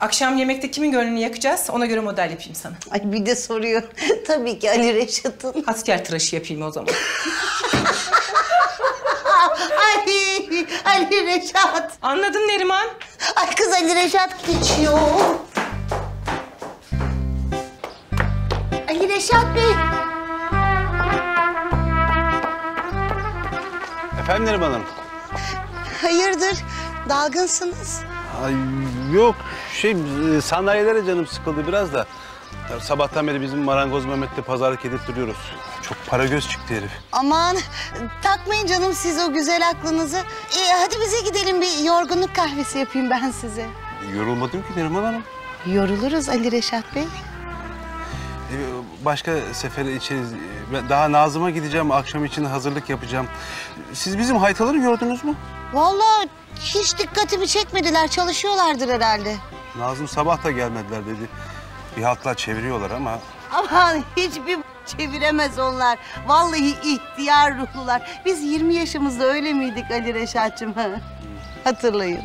Akşam yemekte kimin gönlünü yakacağız ona göre model yapayım sana. Ay bir de soruyor. Tabii ki Ali Reşat'ın. Asker tıraşı yapayım o zaman. Ay Ali Reşat. Anladın Neriman? Ay kız Ali Reşat geçiyor. Ali Reşat Bey. Efendim Neriman Hanım? Hayırdır? Dalgınsınız. Ay yok şey e, sandalyelere canım sıkıldı biraz da. Ya, sabahtan beri bizim marangoz Mehmet'le pazarlık edip duruyoruz. Çok para göz çıktı herif. Aman takmayın canım siz o güzel aklınızı. Ee, hadi bize gidelim bir yorgunluk kahvesi yapayım ben size. Yorulmadım ki Neriman Hanım. Yoruluruz Ali Reşat Bey. Başka sefere içeriz. Daha Nazım'a gideceğim. Akşam için hazırlık yapacağım. Siz bizim haytaları gördünüz mü? Vallahi hiç dikkatimi çekmediler. Çalışıyorlardır herhalde. Nazım sabah da gelmediler dedi. Bir hatlar çeviriyorlar ama Aman hiçbir çeviremez onlar. Vallahi ihtiyar ruhlular. Biz 20 yaşımızda öyle miydik Ali Reşat'cığım? ha? Hatırlayın.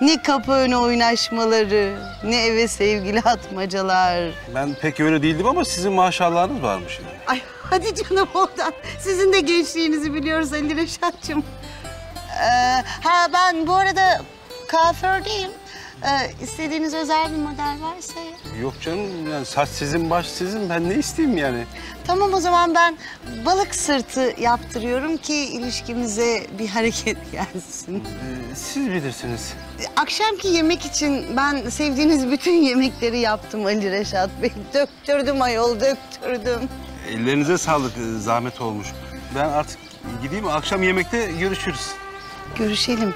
Ne kapı önü oynaşmaları, ne eve sevgili atmacalar. ben pek öyle değildim ama sizin maşallahınız varmış yani. Ay hadi canım oradan. Sizin de gençliğinizi biliyoruz Ali Reşat'cığım. Ee, ha ben bu arada kuafördeyim. Ee, istediğiniz özel bir model varsa... Yok canım yani saç sizin baş sizin ben ne isteyeyim yani. Tamam o zaman ben balık sırtı yaptırıyorum ki ilişkimize bir hareket gelsin. Ee, siz bilirsiniz. Akşamki yemek için ben sevdiğiniz bütün yemekleri yaptım Ali Reşat Bey. Döktürdüm ayol, döktürdüm. Ellerinize sağlık e, zahmet olmuş. Ben artık gideyim akşam yemekte görüşürüz. Görüşelim.